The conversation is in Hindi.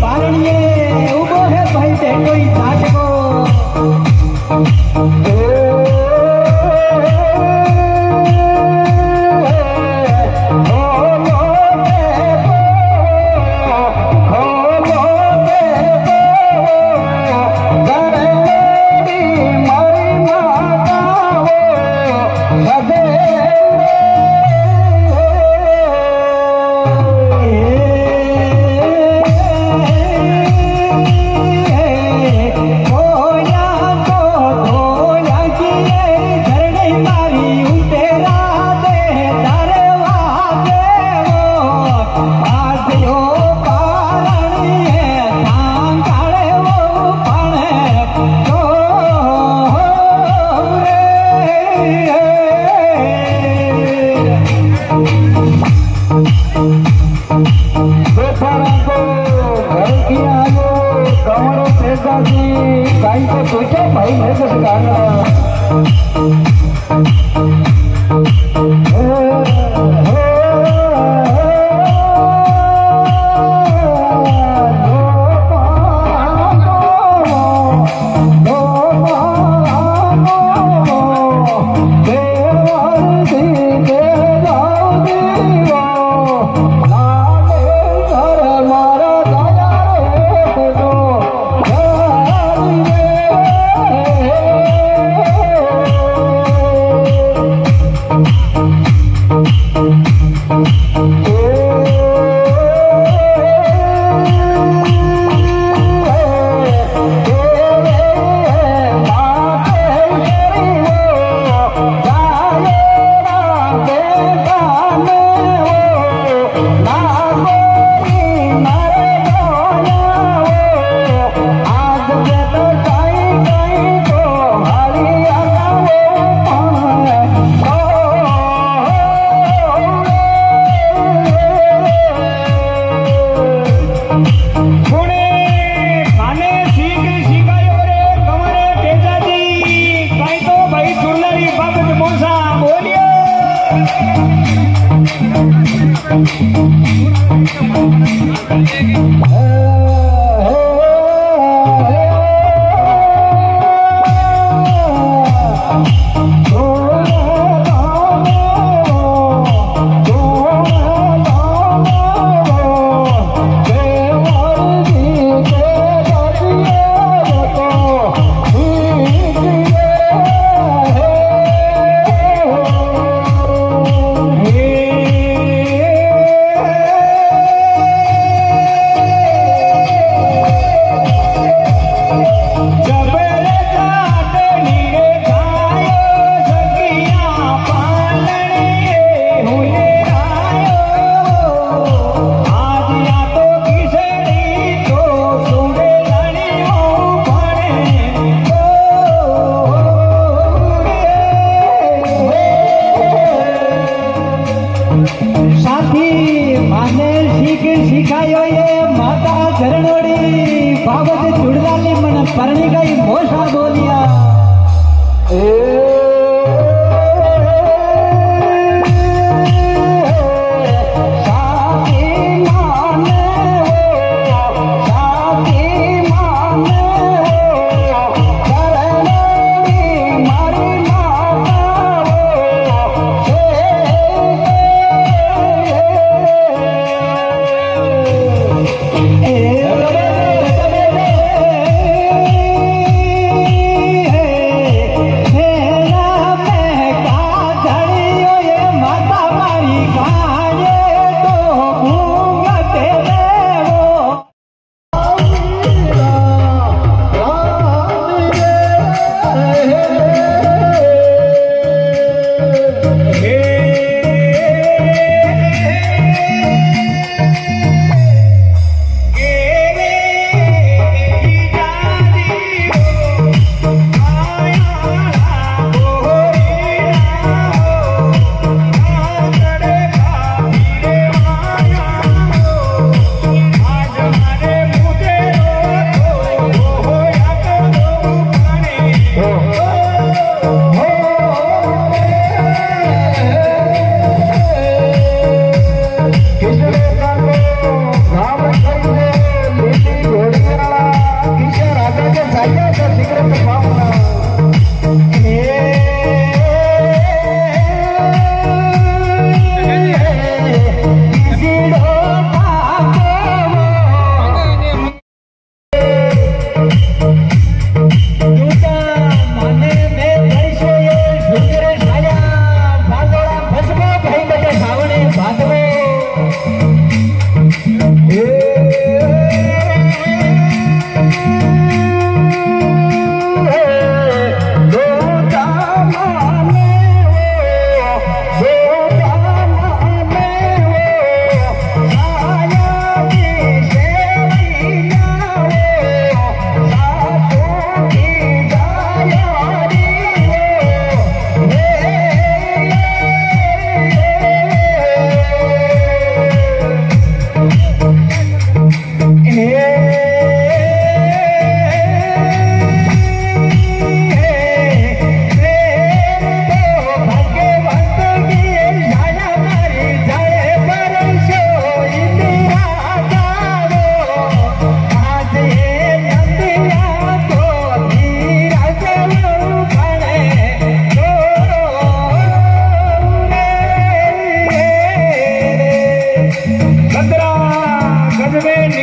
पालनिए उबो है भाई Have 没钱就是男人 Oh, oh, oh. oh, oh. हमेशा बोलिया। ए Thank you.